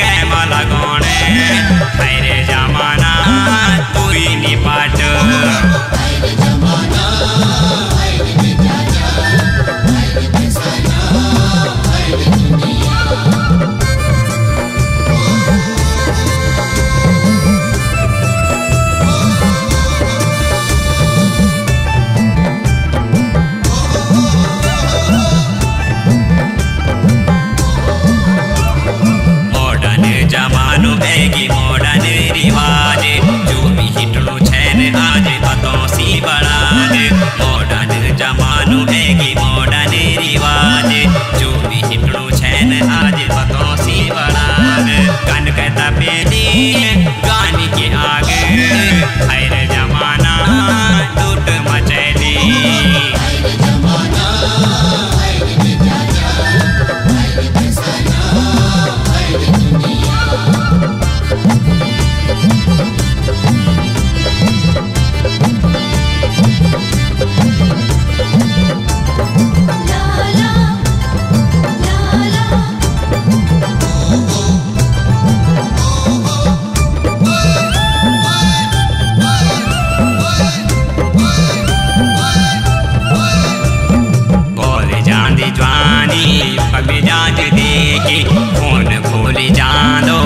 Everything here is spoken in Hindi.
कैमा लगाने। हरे जमाना पूरी निपाट हरे जमाना भी रिवाज जो भी हिपड़ो छैन आज कन कहता पेली गान के आगे Cuando